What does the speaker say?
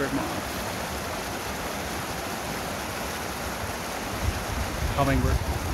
hummingbird moth. Hummingbird.